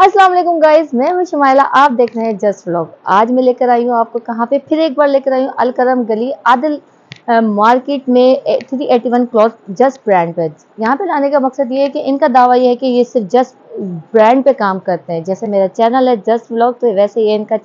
अस्सलाम वालेकुम गाइस, मैं हूँ शमाइला आप देख रहे हैं जस्ट व्लॉग। आज मैं लेकर आई हूँ आपको कहाँ पे, फिर एक बार लेकर आई हूँ अलकरम गली, आदिल मार्केट में three eighty one cloth, just brand पे। यहाँ पे लाने का मकसद ये है कि इनका दावा ये है कि ये सिर्फ़ जस्ट ब्रांड पे काम करते हैं। जैसे मेरा चैनल है जस्ट व्लॉग तो वैसे ये इनका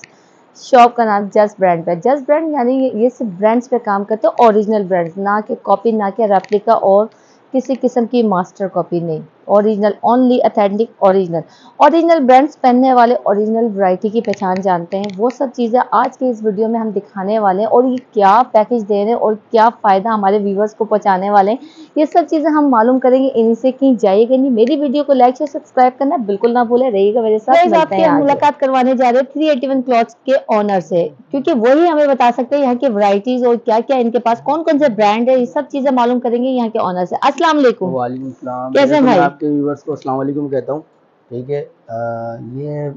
शॉप का नाम जस्ट ब्रांड पे। जस्ट ब्रांड यानी ये सिर्फ़ ब्रांड्स पे काम करते हैं, ओरिजिनल ब्रांड्स, ना कि कॉपी, ना कि रेप्लिका और किसी किस्म की मास्टर कॉपी नहीं। Original only authentic original original brands पहनने वाले ओरिजिनल वैरायटी की पहचान जानते हैं। वो सब चीज़ें आज के इस वीडियो में हम दिखाने वाले हैं और ये क्या पैकेज दे रहे हैं और क्या फ़ायदा हमारे व्यूवर्स को पहुँचाने वाले हैं। ये सब चीज़ें हम मालूम करेंगे इन्हीं से कहीं जाइएगा नहीं। मेरी वीडियो को लाइक से सब्सक्राइब करना बिल्कुल ना भूले। रहिएगा मेरे साथ आपके मुलाकात करवाने जा रहे हैं थ्री एटी वन क्लॉथ के ऑनर से। क्योंकि वही हमें बता सकते हैं यहाँ की वराइटीज और क्या क्या इनके पास कौन कौन से ब्रांड है ये सब चीज़ें मालूम करेंगे यहाँ के ऑनर से। असला कैसे भाई? आपके व्यूवर्स को वालेकुम कहता हूँ। ठीक है ये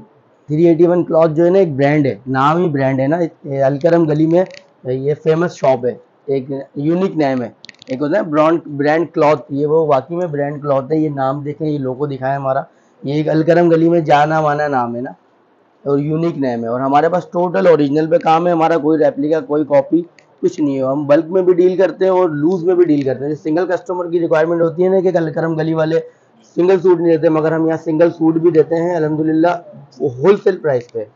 थ्री एटी वन क्लॉथ जो है ना, एक ब्रांड है, नाम ही ब्रांड है ना अलकरम गली में, ये फ़ेमस शॉप है, एक यूनिक नेम है। एक होता है ब्रांड ब्रांड क्लॉथ ये वो वाकई में ब्रांड क्लॉथ है, ये नाम देखें, ये लोगो दिखाए हमारा। ये एक अलकरम गली में जाना माना नाम है ना, और यूनिक नेम है। और हमारे पास टोटल ओरिजिनल पे काम है, हमारा कोई रेप्लिका कोई कॉपी कुछ नहीं है। हम बल्क में भी डील करते हैं और लूज में भी डील करते हैं। सिंगल कस्टमर की रिक्वायरमेंट होती है ना, कि अलकरम गली वाले सिंगल सूट नहीं देते मगर हम यहाँ सिंगल सूट भी देते हैं अलहमदुल्ला होलसेल प्राइस पे।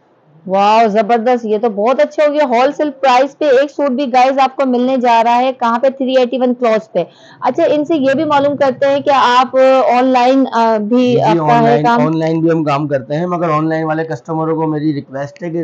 वाह ज़बरदस्त ये तो बहुत अच्छा हो गया। होलसेल प्राइस पे एक सूट भी गाइस आपको मिलने जा रहा है कहाँ पे? थ्री एटी वन क्लॉथ पे। अच्छा इनसे ये भी मालूम करते हैं कि आप ऑनलाइन भी आपका है काम। ऑनलाइन भी हम काम करते हैं मगर ऑनलाइन वाले कस्टमरों को मेरी रिक्वेस्ट है कि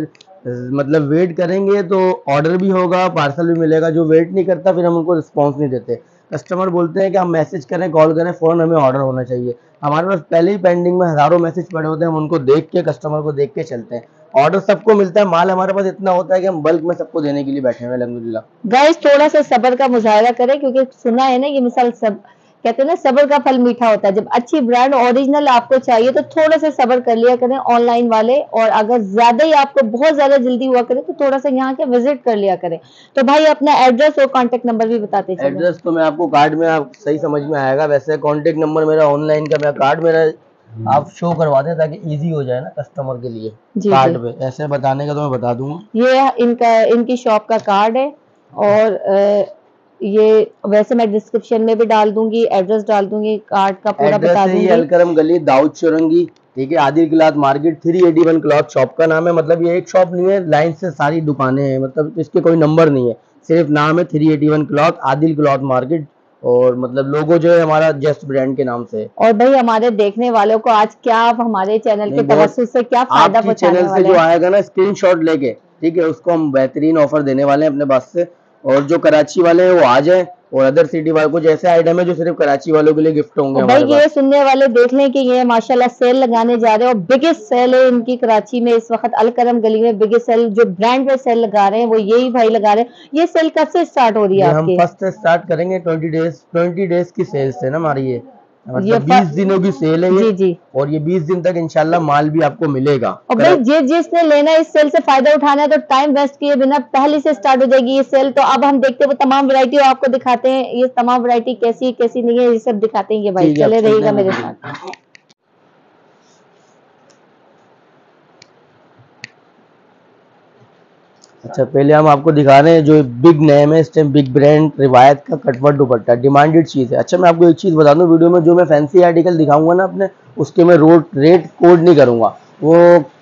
मतलब वेट करेंगे तो ऑर्डर भी होगा पार्सल भी मिलेगा जो वेट नहीं करता फिर हम उनको रिस्पॉन्स नहीं देते। कस्टमर बोलते हैं कि हम मैसेज करें, कॉल करें फ़ौरन हमें ऑर्डर होना चाहिए। हमारे पास पहले ही पेंडिंग में हज़ारों मैसेज पड़े होते हैं, हम उनको देख के कस्टमर को देख के चलते हैं। ऑर्डर सबको मिलता है, माल हमारे पास इतना होता है कि हम बल्क में सबको देने के लिए बैठे हैं अलहमदुल्ला गाइस थोड़ा सा सबर का मुजाहरा करें, क्योंकि सुना है ना ये मिसाल सब कहते हैं ना सबर का फल मीठा होता है। जब अच्छी ब्रांड ओरिजिनल आपको चाहिए तो थोड़ा सा सबर कर लिया करें ऑनलाइन वाले और अगर ज़्यादा ही आपको बहुत ज़्यादा जल्दी हुआ करे तो थोड़ा सा यहाँ के विज़िट कर लिया करें। तो भाई अपना एड्रेस और कॉन्टेक्ट नंबर भी बताते हैं एड्रेस तो मैं आपको कार्ड में आप सही समझ में आएगा। वैसे कॉन्टेक्ट नंबर मेरा ऑनलाइन का मेरा कार्ड मेरा आप शो करवा दें ताकि इजी हो जाए ना कस्टमर के लिए कार्ड पे। ऐसे बताने का तो मैं बता दूँगा। ये इनका इनकी शॉप का कार्ड है और ये वैसे मैं डिस्क्रिप्शन में भी डाल दूँगी एड्रेस डाल दूँगी कार्ड का पूरा बता दूँगी। अलकरम गली दाऊद चुरंगी ठीक है Adil cloth market three eighty one cloth shop का नाम है मतलब ये एक शॉप नहीं है लाइन से सारी दुकानें हैं मतलब इसके कोई नंबर नहीं है सिर्फ़ नाम है three eighty one cloth Adil cloth market और मतलब लोगो जो है हमारा जस्ट ब्रांड के नाम से। और भाई हमारे देखने वालों को आज क्या आप हमारे चैनल के से क्या फ़ायदा चैनल से जो आएगा ना स्क्रीनशॉट लेके ठीक है उसको हम बेहतरीन ऑफ़र देने वाले हैं अपने पास से। और जो कराची वाले हैं वो आ जाए और अदर सिटी वालों को जैसे आइटम है जो सिर्फ़ कराची वालों के लिए गिफ्ट होंगे भाई ये सुनने वाले देख लें कि ये माशाल्लाह सेल लगाने जा रहे हैं और बिगेस्ट सेल है इनकी कराची में इस वक्त अलकरम गली में बिगेस्ट सेल जो ब्रांड में सेल लगा रहे हैं वो यही भाई लगा रहे हैं। ये सेल कब से स्टार्ट हो रही है हम फ़र्स्ट स्टार्ट करेंगे ट्वेंटी डेज़ ट्वेंटी डेज़ की सेल्स है ना हमारी ये। मतलब बीस दिनों की सेल है जी जी। और ये बीस दिन तक इंशाल्लाह माल भी आपको मिलेगा। और भाई जिस जिसने लेना है इस सेल से फ़ायदा उठाना है तो टाइम वेस्ट किए बिना पहले से स्टार्ट हो जाएगी ये सेल तो अब हम देखते हैं वो तमाम वरायटी आपको दिखाते हैं ये तमाम वरायटी कैसी कैसी नहीं है ये सब दिखाते हैं ये भाई। चले रहेगा मेरे साथ। अच्छा पहले हम आपको दिखा रहे हैं जो बिग नेम है, इस टाइम बिग ब्रांड रिवायत का कटवर दुपट्टा डिमांडेड चीज़ है। अच्छा मैं आपको एक चीज़ बता दूँ वीडियो में जो मैं फैंसी आर्टिकल दिखाऊँगा ना अपने, उसके मैं रोड रेट कोड नहीं करूँगा। वो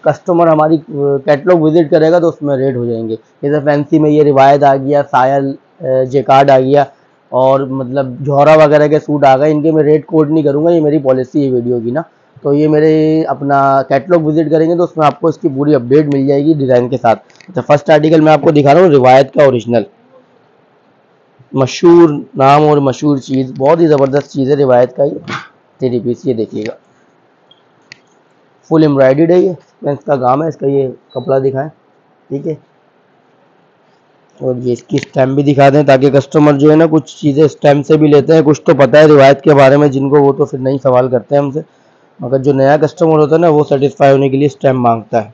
कस्टमर हमारी कैटलॉग विज़िट करेगा तो उसमें रेट हो जाएँगे। जैसे फैंसी में ये रिवायत आ गया सायल जेकार्ड आ गया, और मतलब जौहरा वगैरह के सूट आ गए, इनके मैं रेट कोड नहीं करूँगा, ये मेरी पॉलिसी है वीडियो की ना। तो ये मेरे अपना कैटलॉग विज़िट करेंगे तो उसमें आपको इसकी पूरी अपडेट मिल जाएगी डिज़ाइन के साथ। अच्छा फ़र्स्ट आर्टिकल मैं आपको दिखा रहा हूँ, रिवायत का ओरिजिनल मशहूर नाम और मशहूर चीज़, बहुत ही ज़बरदस्त चीज़ है रिवायत का ये। थ्री पीस ये देखिएगा। फुल एम्ब्रॉयड है ये। मैं इसका गाम है, इसका ये कपड़ा दिखाएँ। ठीक है? और ये इसकी स्टैम्प भी दिखा दें ताकि कस्टमर जो है ना कुछ चीज़ें स्टैम्प से भी लेते हैं। कुछ तो पता है रिवायत के बारे में, जिनको वो तो फिर नहीं सवाल करते हैं हमसे। मगर जो नया कस्टमर होता है ना, वो सेटिस्फाई होने के लिए स्टैम्प माँगता है।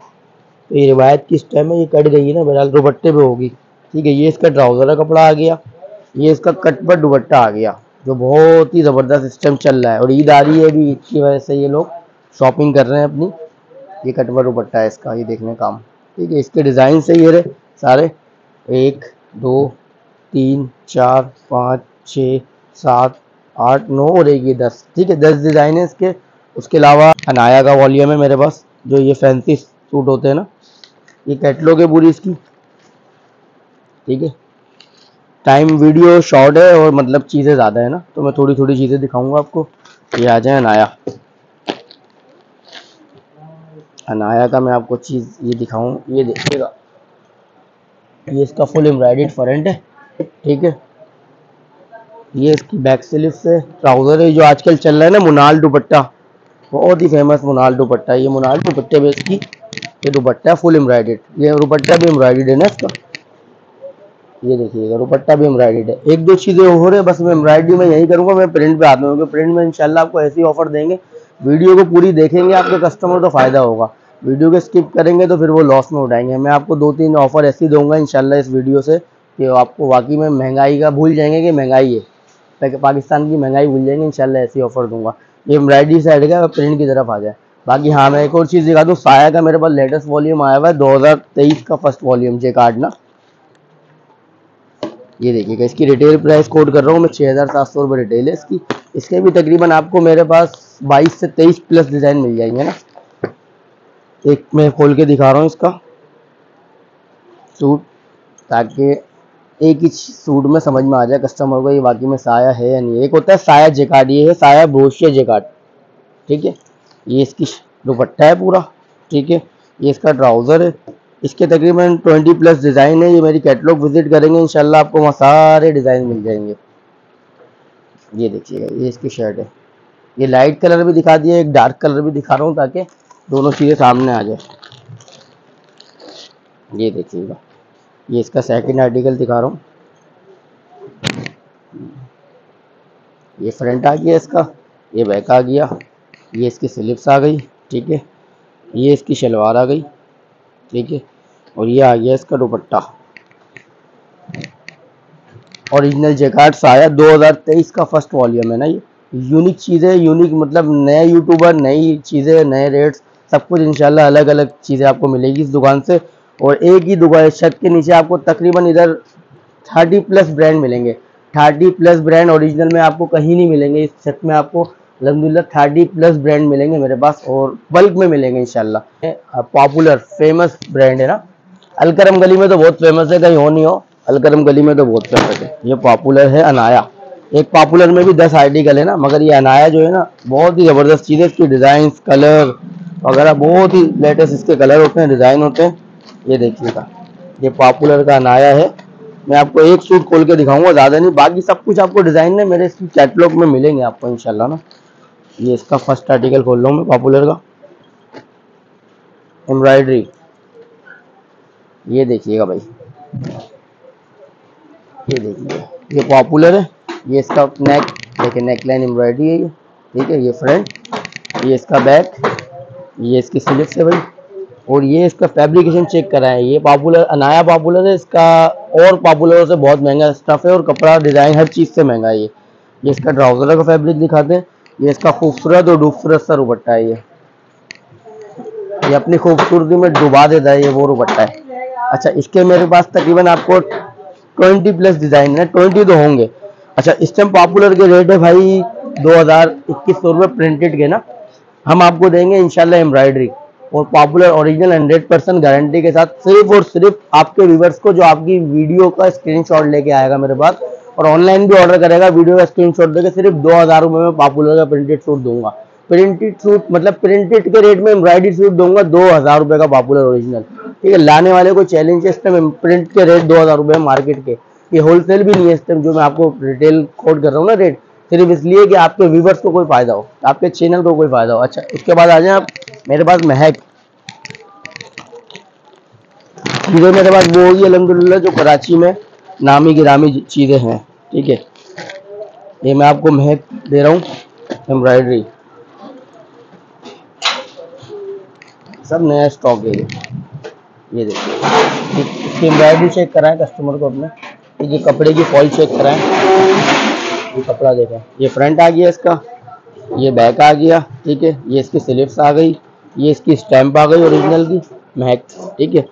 तो ये रिवायत की स्टैम्प है ये कट गई है ना, बहरहाल दुपट्टे पे होगी। ठीक है, ये इसका ट्राउज़र का कपड़ा आ गया, ये इसका कट पर दुपट्टा आ गया, जो बहुत ही ज़बरदस्त सिस्टम चल रहा है। और ईद आ रही है अभी ईद की वजह से ये लोग शॉपिंग कर रहे हैं अपनी। ये कटवर दुपट्टा है इसका, ये देखने काम। ठीक है, इसके डिज़ाइन से ये रहे सारे। एक, दो, तीन, चार, पाँच, छ, सात, आठ, नौ और एक ये दस। ठीक है, दस डिज़ाइन है इसके। उसके अलावा अनाया का वॉल्यूम है मेरे पास, जो ये फैंसी सूट होते हैं ना, ये कैटलॉग है पूरी इसकी। ठीक है? टाइम वीडियो शॉर्ट है और मतलब चीज़ें ज़्यादा है ना तो मैं थोड़ी थोड़ी चीज़ें दिखाऊँगा आपको। ये आ जाए अनाया। अनाया का मैं आपको चीज़ ये दिखाऊँ, ये देखिएगा। ये इसका फुल एम्ब्रॉयड फ्रंट है, ठीक है? ये इसकी बैक स्लिप से ट्राउज़र है, जो आजकल चल रहा है ना, मुनाल दुपट्टा। बहुत ही फ़ेमस मुनाल दुपट्टा ये मुनाल दुपट्टे में इसकी ये दुपट्टा फुल एम्ब्रॉयड ये दुपट्टा भी एम्ब्रॉयड है ना इसका? ये देखिएगा, दुपट्टा भी एम्ब्रॉयड है। एक दो चीज़ें हो रहे बस मैं एम्ब्रॉयडरी में यही करूँगा, मैं प्रिंट पे आता हूँ प्रिंट में इंशाल्लाह आपको ऐसी ऑफ़र देंगे। वीडियो को पूरी देखेंगे, आपके कस्टमर तो फ़ायदा होगा। वीडियो को स्किप करेंगे तो फिर वो लॉस में उठाएँगे। मैं आपको दो तीन ऑफ़र ऐसी दूँगा इंशाल्लाह इस वीडियो से, कि आपको वाकई में महँगाई का भूल जाएँगे कि महँगाई है। पाकिस्तान की महँगाई भूल जाएँगे इनशाला ऐसी ऑफ़र दूँगा। एम्ब्रॉयडरी साइड का प्रिंट की तरफ़ आ जाए बाकी हाँ मैं एक और चीज़ दिखा दूँ। साया का मेरे पास लेटेस्ट वॉल्यूम आया हुआ है, दो का फ़र्स्ट वॉल्यूम जे कार्ड ना। ये देखिएगा इसकी रिटेल प्राइस कोड कर रहा हूँ मैं छः हज़ार सात सौ रुपये रिटेल है इसकी। इसके भी तकरीबन आपको मेरे पास बाईस से तेईस प्लस डिज़ाइन मिल जाएँगे ना। एक मैं खोल के दिखा रहा हूँ इसका। सूट ताकि एक ही सूट में समझ में आ जाए कस्टमर को ये बाकी में साया है या नहीं एक होता है साया जेकार्ड ये है, साया ब्रोशिया जेकार्ड ठीक है? ये इसकी दुपट्टा है पूरा। ठीक है? ये इसका ट्राउज़र है। इसके तकरीबन ट्वेंटी प्लस डिज़ाइन है। ये मेरी कैटलॉग विज़िट करेंगे, इंशाल्लाह आपको वहाँ सारे डिज़ाइन मिल जाएँगे। ये देखिएगा, ये इसकी शर्ट है। ये लाइट कलर भी दिखा दिया एक डार्क कलर भी दिखा रहा हूँ ताकि दोनों चीज़ें सामने आ जाए। ये देखिएगा। ये इसका सेकंड आर्टिकल दिखा रहा हूँ। ये फ्रंट आ गया इसका, ये बैक आ गया, ये इसकी स्लिप्स आ गई, ठीक है? ये इसकी शलवार आ गई, ठीक है? और ये आ गया इसका दुपट्टा। ओरिजिनल जैकार्ड्स आया 2023 का फ़र्स्ट वॉल्यूम है ना ये। यूनिक चीज़ें यूनिक मतलब नए यूट्यूबर नई चीज़ें, नए रेट्स सब कुछ इंशाल्लाह अलग अलग चीज़ें आपको मिलेगी इस दुकान से। और एक ही दुकान छत के नीचे आपको तकरीबन इधर थर्टी प्लस ब्रांड मिलेंगे। थर्टी प्लस ब्रांड ओरिजिनल में आपको कहीं नहीं मिलेंगे। इस छत में आपको अलहमदिल्ला थर्टी प्लस ब्रांड मिलेंगे मेरे पास और बल्क में मिलेंगे इंशाल्लाह। पॉपुलर फ़ेमस ब्रांड है ना? अलकरम गली में तो बहुत फ़ेमस है, कहीं हो नहीं हो। अलकरम गली में तो बहुत फ़ेमस है। ये पॉपुलर है अनाया। एक पॉपुलर में भी दस आर्टिकल है ना, मगर ये अनाया जो है ना, बहुत ही ज़बरदस्त चीज़ है। इसकी डिज़ाइन कलर वगैरह बहुत ही लेटेस्ट इसके कलर होते हैं डिज़ाइन होते हैं। ये देखिएगा। ये पॉपुलर का अनाया है। मैं आपको एक सूट खोल के दिखाऊँगा, ज़्यादा नहीं। बाकी सब कुछ आपको डिज़ाइन है मेरे कैटलॉग में मिलेंगे आपको, इंशाल्लाह ना। ये इसका फ़र्स्ट आर्टिकल खोल रहा हूँ मैं पॉपुलर का। एम्ब्रॉयडरी ये देखिएगा भाई। ये देखिए, ये पॉपुलर है। ये इसका नेक देखिए नेक लाइन एम्ब्रॉयडरी है ये। ठीक है, ये फ्रंट ये इसका बैक ये इसकी स्लिप्स है भाई। और ये इसका फैब्रिकेशन चेक करा है ये पॉपुलर अनाया पॉपुलर है, इसका और पॉपुलर से बहुत महँगा स्टफ़ है और कपड़ा डिज़ाइन हर चीज़ से महँगा है ये। ये इसका ट्राउज़र का फैब्रिक दिखाते हैं। ये इसका खूबसूरत और खूबसूरत सा रुपट्टा है ये। ये अपनी खूबसूरती में डुबा देता है ये वो रुपट्टा है। अच्छा इसके मेरे पास तकरीबन आपको ट्वेंटी प्लस डिज़ाइन है ट्वेंटी तो होंगे। अच्छा इस टाइम पॉपुलर के रेट है भाई, दो हज़ार इक्कीस सौ रुपये प्रिंटेड के ना। हम आपको देंगे इनशाला एम्ब्रॉयडरी और popular original hundred percent guarantee के साथ सिर्फ़ और सिर्फ़ आपके व्यूवर्स को जो आपकी वीडियो का स्क्रीनशॉट लेके आएगा मेरे पास, और ऑनलाइन भी ऑर्डर करेगा वीडियो का स्क्रीनशॉट देकर सिर्फ़ दो हज़ार रुपये में पॉपुलर का प्रिंटेड सूट दूँगा। प्रिंटेड सूट मतलब प्रिंटेड के रेट में एम्ब्रॉयडरी सूट दूँगा दो हज़ार रुपये का पॉपुलर ओरिजिनल ठीक है, लाने वाले को चैलेंज इस टाइम प्रिंट के रेट दो हज़ार रुपये मार्केट के। ये होलसेल भी नहीं है इस टाइम जो मैं आपको रिटेल कोड कर रहा हूँ ना रेट सिर्फ़ इसलिए कि आपके व्यूवर्स को कोई फ़ायदा हो, आपके चैनल को कोई फ़ायदा हो। अच्छा इसके बाद आ जाए आप। मेरे पास महक चीज़ें मेरे पास वो होगी अलहमदिल्ला जो कराची में नामी गिरामी चीज़ें हैं। ठीक है। ये मैं आपको महक दे रहा हूँ। एम्ब्रॉयडरी। सब नया स्टॉक है ये। देखिए। इसकी एम्ब्रॉयडरी चेक कराएँ कस्टमर को अपने। ये कपड़े की फॉल चेक कराएँ। ये कपड़ा देखा। ये फ्रंट आ गया इसका। ये बैक आ गया। ठीक है। ये इसकी स्लिप्स आ गई। ये इसकी स्टैंप आ गई ओरिजिनल की, महक, ठीक है?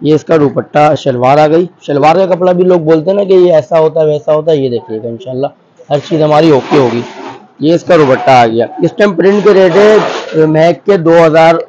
ये इसका दुपट्टा शलवार आ गई। शलवार का कपड़ा भी लोग बोलते हैं ना कि ये ऐसा होता है, वैसा होता है, ये देखिएगा, इंशाल्लाह। हर चीज़ हमारी ओके होगी। ये इसका दुपट्टा आ गया। इस टाइम प्रिंट के रेट है महक के दो हज़ार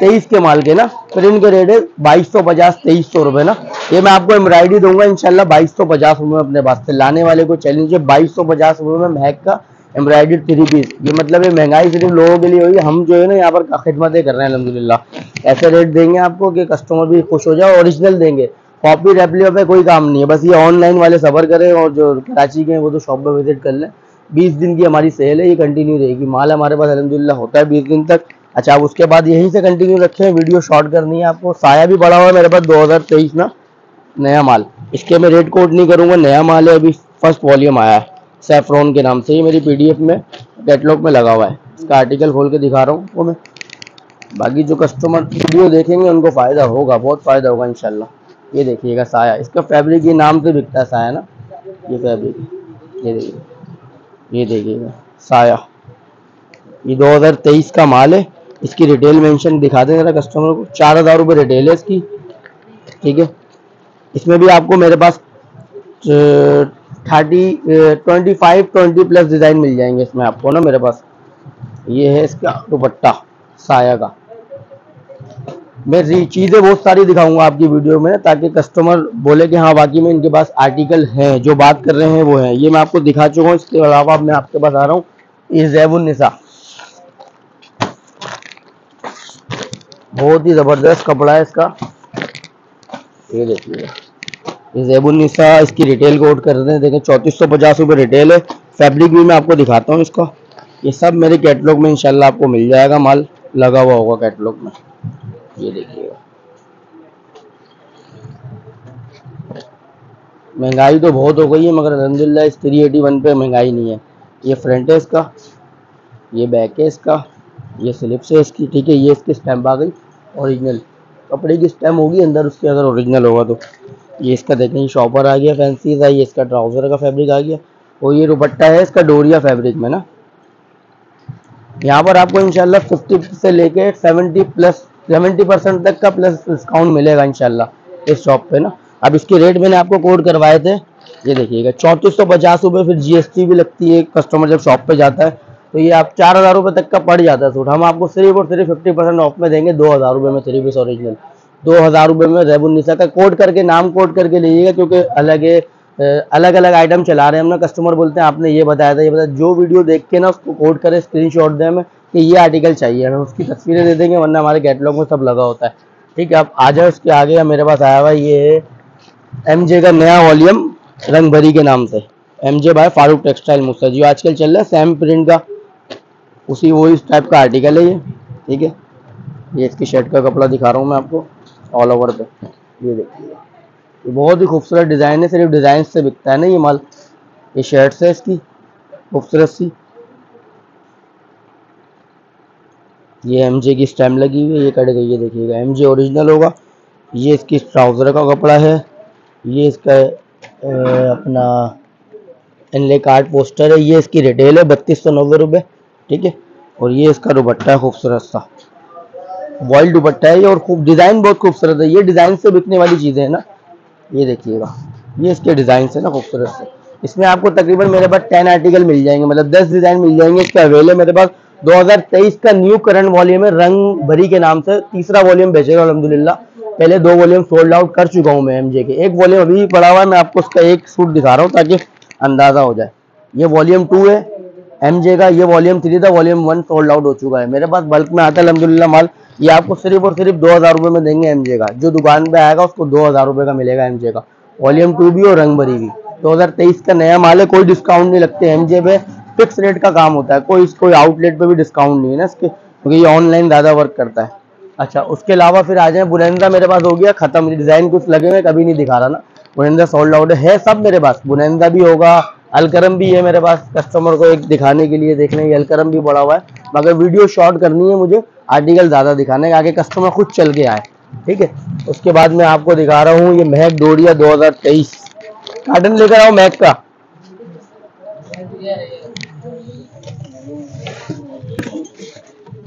तेईस के माल के ना? प्रिंट के रेट है बाईस सौ पचास, तेईस सौ रुपए ना? ये मैं आपको एम्ब्रॉयडरी दूँगा, इंशाल्लाह बाईस सौ पचास रुपए अपने पास से लाने वाले को चैलेंज है। बाईस सौ पचास रुपए में महक का एम्ब्रॉयडरी थ्री पीस। ये मतलब ये महँगाई सिर्फ़ लोगों के लिए हुई, हम जो है ना यहाँ पर खिदमतें कर रहे हैं अलहमदिल्ला ऐसे रेट देंगे आपको कि कस्टमर भी खुश हो जाए ओरिजिनल देंगे। कॉपी रेपलियो पे कोई काम नहीं है, बस ये ऑनलाइन वाले सफ़र करें और जो कराची के हैं, वो तो शॉप पर विज़िट कर लें। बीस दिन की हमारी सेल है, ये कंटिन्यू रहेगी। माल हमारे पास अलहमदिल्ला होता है बीस दिन तक। अच्छा आप उसके बाद यहीं से कंटिन्यू रखें वीडियो शॉर्ट करनी है आपको। साया भी बड़ा हुआ है मेरे पास 2023 ना, नया माल। इसके मैं रेट कोट नहीं करूँगा, नया माल है, अभी फ़र्स्ट वॉल्यूम आया है। सेफ्रॉन के नाम से ये मेरी पीडीएफ में कैटलॉग में लगा हुआ है। इसका आर्टिकल खोल के दिखा रहा हूँ, वो मैं। बाकी जो कस्टमर वीडियो देखेंगे, उनको फ़ायदा होगा, बहुत फ़ायदा होगा इनशाला ये देखिएगा, साया। इसका फैब्रिक ये नाम से बिकता है, साया ना? ये फैब्रिक ये देखिए। ये देखिएगा, साया। ये 2023 का माल है। इसकी रिटेल मेंशन दिखा दें जरा कस्टमर को। चार हज़ार रुपये रिटेल है इसकी। ठीक है? इसमें भी आपको मेरे पास thirty twenty five, twenty plus design मिल जाएँगे इसमें आपको ना मेरे पास। ये है इसका दुपट्टा, साया का। मैं चीज़ें बहुत सारी दिखाऊँगा आपकी वीडियो में ताकि कस्टमर बोले कि हाँ बाकी में इनके पास आर्टिकल हैं, जो बात कर रहे हैं वो है। ये मैं आपको दिखा चुका हूँ, इसके अलावा मैं आपके पास आ रहा हूँ, ये जैबुलनिसा बहुत ही ज़बरदस्त कपड़ा है इसका। ये देखिए। ये इसकी रिटेल कोड कर रहे हैं। देखें, चौंतीस सौ पचास रुपये रिटेल है। फैब्रिक भी मैं आपको दिखाता हूँ इसका। ये सब मेरे कैटलॉग में इंशाल्लाह आपको मिल जाएगा। माल लगा हुआ होगा कैटलॉग में। ये देखिएगा। महँगाई तो बहुत हो गई है, मगर अलहमदिल्ला इस थ्री एटी वन पे महँगाई नहीं है। ये फ्रंट है इसका, ये बैक है इसका, ये स्लिप्स है इसकी, ठीक है, ये इसकी स्टैम्प आ गई ओरिजिनल कपड़े की स्टैम्प होगी अंदर, उसके अगर ओरिजिनल होगा तो। ये इसका देखें शॉपर आ गया फैंसी था ये इसका ट्राउज़र का फैब्रिक आ गया। और ये दुपट्टा है इसका डोरिया फैब्रिक में ना। यहाँ पर आपको इंशाल्लाह 50 से लेके 70 प्लस 70 परसेंट तक का प्लस डिस्काउंट मिलेगा इनशाला इस शॉप पे ना। अब इसके रेट मैंने आपको कोड करवाए थे। ये देखिएगा, चौंतीस सौ पचास रुपये फिर जीएसटी भी लगती है कस्टमर जब शॉप पे जाता है तो ये आप चार हज़ार रुपये तक का पड़ जाता है सूट। हम आपको सिर्फ़ और सिर्फ़ फिफ्टी परसेंट ऑफ़ में देंगे, दो हज़ार रुपये में थ्री पीस ओरिजिनल दो हज़ार रुपये में रेबुलनिसा का कोड करके, नाम कोड करके लीजिएगा, क्योंकि अलग है अलग अलग आइटम चला रहे हैं। हम ना कस्टमर बोलते हैं, आपने ये बताया था, ये बताया जो वीडियो देख के ना उसको कोड करें स्क्रीन शॉट दें हमें कि ये आर्टिकल चाहिए हमें। उसकी तस्वीरें दे देंगे, वरना हमारे कैटलॉग में सब लगा होता है। ठीक है, अब आ जाए उसके आगे मेरे पास आया हुआ ये एम का नया वॉल्यूम रंग भरी के नाम से। M J by Farooq textile मुस्ता जो आजकल चल रहा है सेम प्रिंट का, उसी वो इस टाइप का आर्टिकल है ये। ठीक है, ये इसकी शर्ट का कपड़ा दिखा रहा हूँ मैं आपको। ऑल ओवर पे। ये देखिए बहुत ही खूबसूरत डिज़ाइन है सिर्फ़ डिज़ाइन से बिकता है ना ये माल। ये शर्ट है इसकी खूबसूरत सी। ये एम की स्टैम्प लगी हुई है ये कट गई है देखिएगा। एम ओरिजिनल होगा। ये इसकी ट्राउज़र का कपड़ा है। ये इसका ए, अपना एनले कार्ड पोस्टर है। ये इसकी रिटेल है बत्तीस सौ नब्बे रुपये ठीक है? और ये इसका दुपट्टा है खूबसूरत सा। वाइल्ड दुपट्टा है, ये और खूब डिज़ाइन बहुत खूबसूरत है। ये डिज़ाइन से बिकने वाली चीज़ें हैं ना। ये देखिएगा। ये इसके डिज़ाइन है ना खूबसूरत से। इसमें आपको तकरीबन मेरे पास टेन आर्टिकल मिल जाएँगे मतलब दस डिज़ाइन मिल जाएँगे इसके अवेल है मेरे पास 2023 का न्यू करंट वॉल्यूम है, रंग भरी के नाम से। तीसरा वॉल्यूम बेचेगा अलहमदुल्ला पहले दो वॉल्यूम सोल्ड आउट कर चुका हूँ मैं एमजे के। एक वॉल्यूम अभी पड़ा हुआ है, मैं आपको उसका एक सूट दिखा रहा हूँ ताकि अंदाज़ा हो जाए। ये वॉल्यूम टू है एमजे का। ये वॉल्यूम थ्री था वॉल्यूम वन सोल्ड आउट हो चुका है। मेरे पास बल्क में आता है अलहमदुल्ला माल ये आपको सिर्फ़ और सिर्फ़ दो हज़ार रुपये में देंगे एमजे का। जो दुकान पे आएगा, उसको दो हज़ार रुपये का मिलेगा एमजे का। वॉल्यूम टू भी और रंग भरी भी। दो हज़ार तेईस का नया माल है, कोई डिस्काउंट नहीं लगते एमजे पे। फिक्स रेट का काम होता है। कोई कोई आउटलेट पे भी डिस्काउंट नहीं है ना इसके, क्योंकि ये ऑनलाइन ज़्यादा वर्क करता है। अच्छा उसके अलावा फिर आ जाए बुनेंदा मेरे पास हो गया, खत्म। डिज़ाइन कुछ लगे हुए, कभी नहीं दिखा रहा ना। बुनेंदा सोल्ड आउट है सब मेरे पास। बुनेंदा भी होगा अलकरम भी है मेरे पास। कस्टमर को एक दिखाने के लिए देखने के अलकरम भी बड़ा हुआ है। मगर वीडियो शॉर्ट करनी है मुझे। आर्टिकल ज़्यादा दिखाने का, आगे कस्टमर खुद चल के आए, ठीक है? उसके बाद मैं आपको दिखा रहा हूँ, ये महक डोरिया 2023 कार्टन लेकर आओ महक का।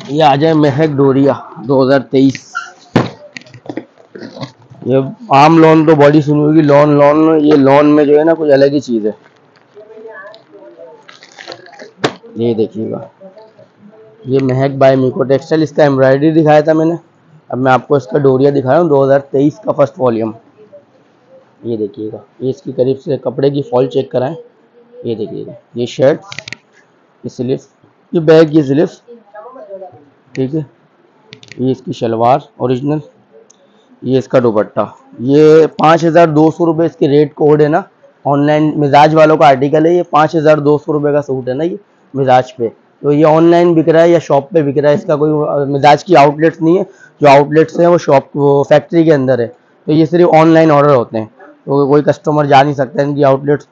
ये आ जाए महक डोरिया 2023 ये आम लोन तो बॉडी सुनी होगी लोन लोन ये लोन में जो है ना कुछ अलग ही चीज़ है। ये देखिएगा। ये महक बाय मीको टेक्सटाइल, इसका एम्ब्रॉयडरी दिखाया था मैंने। अब मैं आपको इसका डोरिया दिखा रहा हूँ 2023 का फ़र्स्ट वॉल्यूम। ये देखिएगा, ये इसकी करीब से कपड़े की फॉल चेक कराएँ। ये देखिएगा, ये शर्ट, ये स्लिप्स ये बैग, ये स्लिप्स ठीक है, ये इसकी शलवार, ओरिजिनल। ये इसका दुपट्टा। ये पाँच हज़ार दो सौ रुपये इसके रेट कोड है ना। ऑनलाइन मिजाज वालों का आर्टिकल है, ये पाँच हज़ार दो सौ रुपये का सूट है ना ये, मिजाज पे। तो ये ऑनलाइन बिक रहा है या शॉप पे बिक रहा है, इसका कोई मिजाज की आउटलेट्स नहीं है। जो आउटलेट्स हैं वो शॉप वो फैक्ट्री के अंदर है। तो ये सिर्फ़ ऑनलाइन ऑर्डर होते हैं। तो कोई कस्टमर जा नहीं सकता इनकी आउटलेट्स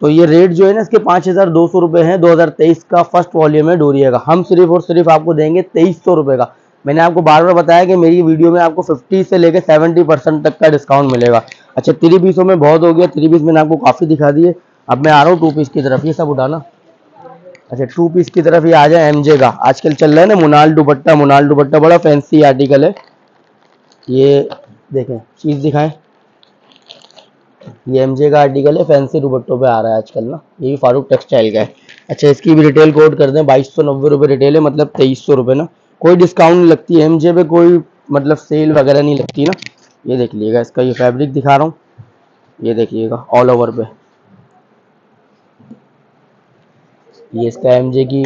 तो ये रेट जो है ना, इसके पाँच हज़ार दो सौ रुपये है। दो हज़ार तेईस का फ़र्स्ट वॉल्यूम है डोरिया का। हम सिर्फ़ और सिर्फ़ आपको देंगे तेईस सौ रुपये का। मैंने आपको बार बार बताया कि मेरी वीडियो में आपको 50 से लेकर 70 परसेंट तक का डिस्काउंट मिलेगा। अच्छा थ्री पीसों में बहुत हो गया। थ्री पीस मैंने आपको काफ़ी दिखा दिए अब मैं आ रहा हूँ टू पीस की तरफ़। ये सब उठाना। अच्छा टू पीस की तरफ़ ये आ जाए एमजे का। आजकल चल रहा है ना, मुनाल दुपट्टा मुनाल दुपट्टा बड़ा फैंसी आर्टिकल है। ये देखें, चीज़ दिखाएँ। ये एमजे का आर्टिकल है फैंसी दुपट्टों पे आ रहा है आजकल ना। ये भी फारूक टेक्सटाइल का है। अच्छा इसकी भी रिटेल कोड कर दें, बाईस सौ नब्बे रिटेल है मतलब तेईस सौ ना। कोई डिस्काउंट नहीं लगती है एमजे पे, कोई मतलब सेल वगैरह नहीं लगती ना। ये देख लीजिएगा, इसका ये फैब्रिक दिखा रहा हूँ। ये देखिएगा ऑल ओवर पे। ये इसका एम जे की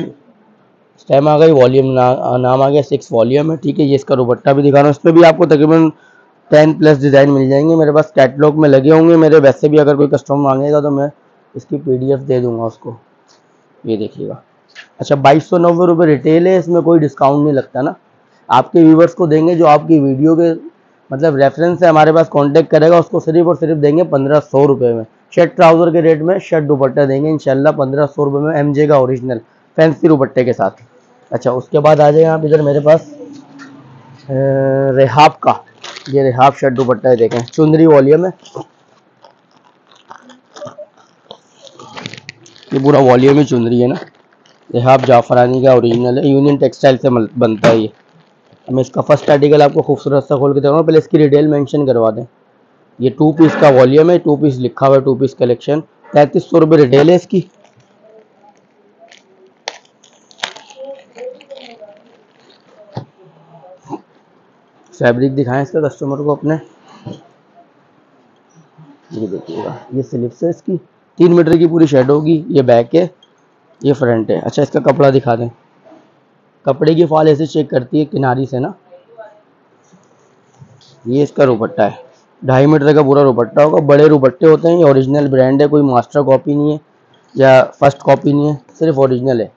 स्टेम आ गई वॉल्यूम ना, नाम आ गया सिक्स वॉल्यूम है ठीक है ये इसका दुपट्टा भी दिखा रहा हूँ इस पर भी आपको तकरीबन टेन प्लस डिज़ाइन मिल जाएँगे मेरे पास कैटलॉग में लगे होंगे मेरे वैसे भी अगर कोई कस्टमर मांगेगा तो मैं इसकी पीडीएफ दे दूँगा उसको ये देखिएगा। अच्छा बाईस सौ नब्बे रुपये रिटेल है इसमें कोई डिस्काउंट नहीं लगता ना। आपके व्यूवर्स को देंगे जो आपकी वीडियो के मतलब रेफरेंस से हमारे पास कांटेक्ट करेगा उसको सिर्फ़ और सिर्फ़ देंगे पंद्रह सौ रुपये में। शर्ट ट्राउज़र के रेट में शर्ट दुपट्टा देंगे, इंशाल्लाह पंद्रह सौ रुपये में एमजे का ओरिजिनल फैंसी दुपट्टे के साथ। अच्छा उसके बाद आ जाए आप इधर मेरे पास। रेहाब का। ये रेहाब शर्ट दुपट्टा है, देखें। चुंदरी वॉल्यूम है। ये पूरा वॉल्यूम ही चुंदरी है ना। रेहाब जाफरानी का ओरिजिनल है। यूनियन टेक्सटाइल से बनता है ये। मैं इसका फ़र्स्ट आर्टिकल आपको खूबसूरत सा खोल के दूँगा पहले इसकी डिटेल मेंशन करवा दें। ये टू पीस का वॉल्यूम है टू पीस लिखा हुआ है टू पीस कलेक्शन तैतीस सौ रुपये रिटेल है इसकी. फैब्रिक दिखाएँ इसका कस्टमर को अपने. ये देखिएगा, ये स्लिप्स है इसकी. तीन मीटर की पूरी शेड होगी, ये बैक है, ये फ्रंट है. अच्छा इसका कपड़ा दिखा दें. कपड़े की फॉल ऐसे चेक करती है, किनारी से ना. ये इसका रुपट्टा है. ढाई मीटर का पूरा रुपट्टा होगा। बड़े रुपट्टे होते हैं, ये ओरिजिनल ब्रांड है, कोई मास्टर कॉपी नहीं है, या फ़र्स्ट कॉपी नहीं है, सिर्फ़ ओरिजिनल है।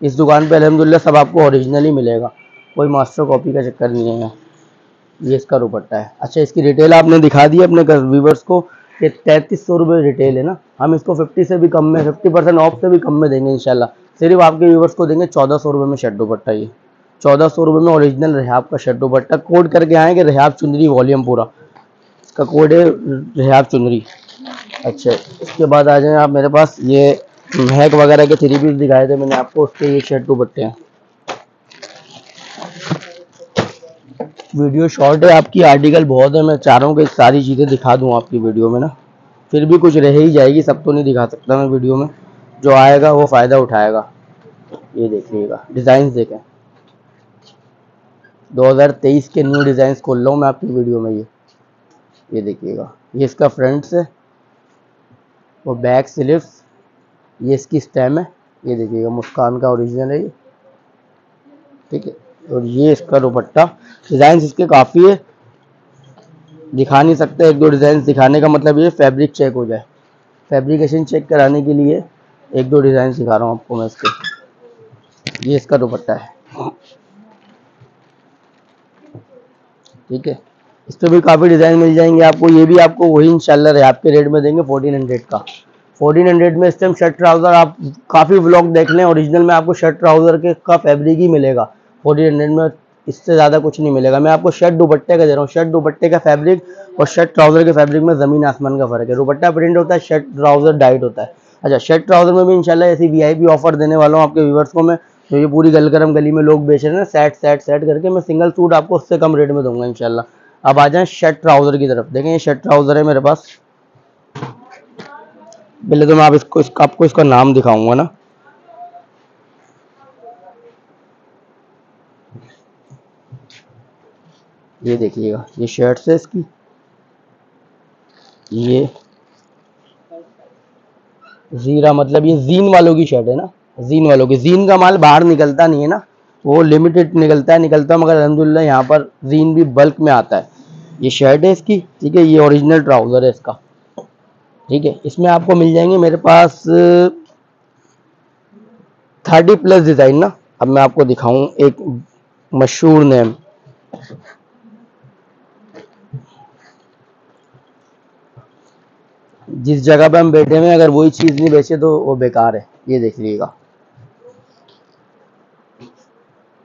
इस दुकान पे अलहमदिल्ला सब आपको ओरिजिनल ही मिलेगा, कोई मास्टर कॉपी का चक्कर नहीं है ये इसका रुपट्टा है। अच्छा इसकी रिटेल आपने दिखा दी अपने व्यूवर्स को कि तैंतीस सौ रुपये रिटेल है ना। हम इसको फिफ्टी से भी कम में फिफ्टी परसेंट ऑफ़ से भी कम में देंगे इंशाल्लाह। सिर्फ़ आपके व्यूवर्स को देंगे चौदह सौ रुपये में शर्ट दुपट्टा ये। चौदह सौ रुपये में ओरिजिनल रेहाब का शर्ट दुपट्टा। कोड करके आएँगे, रेहाब चुंदरी वॉल्यूम पूरा। इसका कोड है रेहाब चुंदरी अच्छा इसके बाद आ जाए आप मेरे पास। ये महक वगैरह के थ्री पीस दिखाए थे मैंने आपको, उसके ये शर्ट दुपट्टे हैं। वीडियो शॉर्ट है, आपकी आर्टिकल बहुत है, मैं चाह रहा हूँ कि सारी चीज़ें दिखा दूँ आपकी वीडियो में ना। फिर भी कुछ रह ही जाएगी, सब तो नहीं दिखा सकता मैं वीडियो में। जो आएगा, वो फ़ायदा उठाएगा। ये देखिएगा डिज़ाइन देखें। 2023 के न्यू डिज़ाइन खोल रहा हूँ मैं आपकी वीडियो में ये। ये देखिएगा। ये इसका फ्रंट से, वो बैक स्लिप्स ये इसकी स्टेम है। ये देखिएगा, मुस्कान का ओरिजिनल है ये। ठीक है, और ये इसका दुपट्टा। डिज़ाइन इसके काफ़ी है। दिखा नहीं सकते, एक दो डिज़ाइन दिखाने का मतलब ये फैब्रिक चेक हो जाए। फैब्रिकेशन चेक कराने के लिए एक दो डिज़ाइन दिखा रहा हूँ आपको मैं इसके। ये इसका दुपट्टा है। ठीक है इस पर भी काफ़ी डिज़ाइन मिल जाएँगे आपको। ये भी आपको वही इंशाल्लाह है आपके रेट में देंगे फोर्टीन हंड्रेड का। फोर्टीन हंड्रेड में इस टाइम शर्ट ट्राउज़र आप काफ़ी ब्लॉग देख लें ओरिजिनल में आपको शर्ट ट्राउज़र के का फैब्रिक ही मिलेगा। फोर्टीन हंड्रेड में इससे ज़्यादा कुछ नहीं मिलेगा। मैं आपको शर्ट दुपट्टे का दे रहा हूँ। शर्ट दुपट्टे का फैब्रिक और शर्ट ट्राउज़र के फैब्रिक में ज़मीन आसमान का फ़र्क है। दुपट्टा प्रिंट होता है शर्ट ट्राउज़र डाइट होता है। अच्छा शर्ट ट्राउज़र में भी इंशाल्लाह ऐसी वीआईपी ऑफ़र देने वाला हूँ आपके व्यूवर्स को मैं तो ये पूरी गलगरम गली में लोग बेच रहे हैं सेट सेट सेट करके मैं सिंगल सूट आपको उससे कम रेट में दूँगा इंशाल्लाह। अब आ जाए शर्ट ट्राउज़र की तरफ़। देखें, ये शर्ट ट्राउज़र है मेरे पास। पहले तो मैं आप इसको इसका आपको इसका नाम दिखाऊँगा ना। ये देखिएगा, ये शर्ट है इसकी। ये जीरा मतलब ये जीन वालों की शर्ट है ना। जीन वालों की, जीन का माल बाहर निकलता नहीं है ना। वो लिमिटेड निकलता है निकलता है, मगर अलहमदिल्ला यहाँ पर जीन भी बल्क में आता है। ये शर्ट है इसकी, ठीक है? ये ओरिजिनल ट्राउज़र है इसका। ठीक है? इसमें आपको मिल जाएँगे मेरे पास थर्टी प्लस डिज़ाइन ना? अब मैं आपको दिखाऊँ एक मशहूर नेम जिस जगह पे हम बैठे हुए अगर वही चीज़ नहीं बेचे तो वो बेकार है। ये देख लीजिएगा।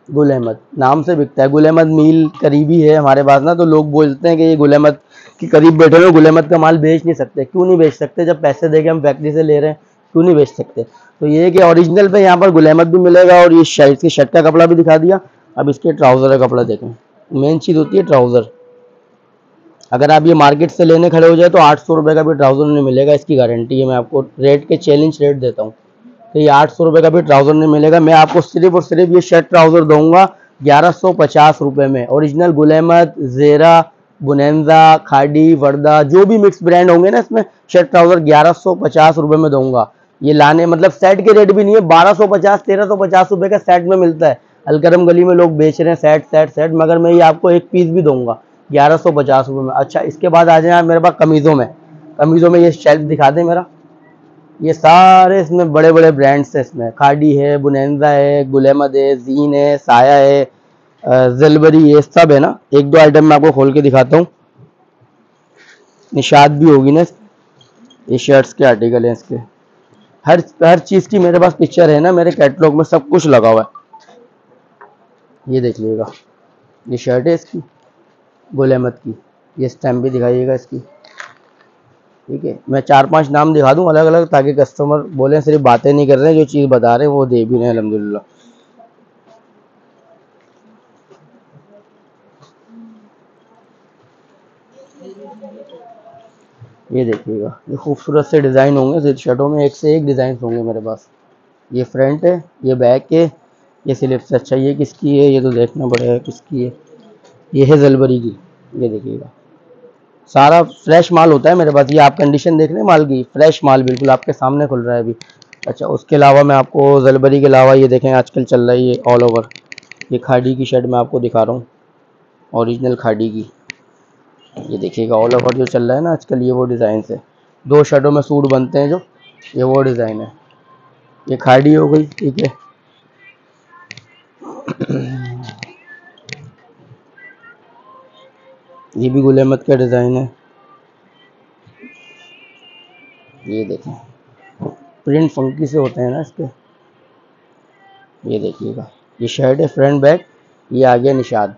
गुल अहमद नाम से बिकता है। गुल अहमद मील करीबी है हमारे पास ना तो लोग बोलते हैं कि ये गुल अहमद के करीब बैठे हुए गुल अहमद का माल बेच नहीं सकते। क्यों नहीं बेच सकते? जब पैसे दे हम फैक्ट्री से ले रहे हैं, क्यों नहीं बेच सकते? तो ये कि ओरिजिनल पे यहाँ पर गुल अहमद भी मिलेगा और ये शर्ट के शर्ट का कपड़ा भी दिखा दिया। अब इसके ट्राउज़र का कपड़ा देखें। मेन चीज़ होती है ट्राउज़र अगर आप ये मार्केट से लेने खड़े हो जाए तो आठ सौ रुपये का भी ट्राउज़र नहीं मिलेगा, इसकी गारंटी है। मैं आपको रेट के चैलेंज रेट देता हूँ। ये आठ सौ रुपये का भी ट्राउज़र नहीं मिलेगा। मैं आपको सिर्फ़ और सिर्फ़ ये शर्ट ट्राउज़र दूँगा ग्यारह सौ पचास में। ओरिजिनल गुलेमत, जेरा, बुनेंजा, खाडी, वर्दा, जो भी मिक्स ब्रांड होंगे ना इसमें, शर्ट ट्राउज़र ग्यारह सौ पचास में दूँगा। ये लाने मतलब सेट के रेट भी नहीं है, बारह सौ पचास, तेरह सौ पचास का सेट में मिलता है। अलकरम गली में लोग बेच रहे हैं सेट सेट सेट, मगर मैं ये आपको एक पीस भी दूँगा, ग्यारह सौ पचास में। अच्छा इसके बाद आ जाए मेरे पास कमीज़ों में। कमीज़ों में ये शेल्फ दिखा दें मेरा। ये सारे इसमें बड़े बड़े ब्रांड्स हैं इसमें। खाडी है बुनेंजा है गुलेमद है जीन है, साया है जलबरी, ये सब है ना। एक दो आइटम मैं आपको खोल के दिखाता हूँ। निशाद भी होगी ना ये शर्ट्स के आर्टिकल हैं इसके। हर हर चीज़ की मेरे पास पिक्चर है ना, मेरे कैटलॉग में सब कुछ लगा हुआ है। ये देख लीजिएगा। ये शर्ट है इसकी गुल अहमद की। ये स्टैम्प भी दिखाइएगा इसकी। ठीक है? मैं चार पाँच नाम दिखा दूँ अलग अलग ताकि कस्टमर बोले, सिर्फ़ बातें नहीं कर रहे जो चीज़ बता रहे वो दे भी रहे अलहमदिल्ला ये देखिएगा, ये खूबसूरत से डिज़ाइन होंगे शर्टों में एक से एक डिज़ाइन होंगे मेरे पास। ये फ्रंट है, ये बैक है, ये स्लिप से अच्छा ये किसकी है, ये तो देखना पड़ेगा किसकी है। ये है जलबरी की, ये देखिएगा। सारा फ्रेश माल होता है मेरे पास। ये आप कंडीशन देख रहे हैं माल की? फ्रेश माल बिल्कुल आपके सामने खुल रहा है अभी। अच्छा उसके अलावा मैं आपको जलबरी के अलावा ये देखें, आजकल चल रहा है ये ऑल ओवर ये खाड़ी की शर्ट मैं आपको दिखा रहा हूँ। ओरिजिनल खाड़ी की। ये देखिएगा ऑल ओवर जो चल रहा है ना आजकल, ये वो डिज़ाइन है दो शर्टों में सूट बनते हैं जो, ये वो डिज़ाइन है। ये खाड़ी हो गई, ठीक है। ये भी गुल अहमद का डिज़ाइन है। ये देखें प्रिंट फंकी से होते हैं ना इसके। ये देखिएगा। ये शर्ट है फ्रंट बैक, ये आ गया निषाद।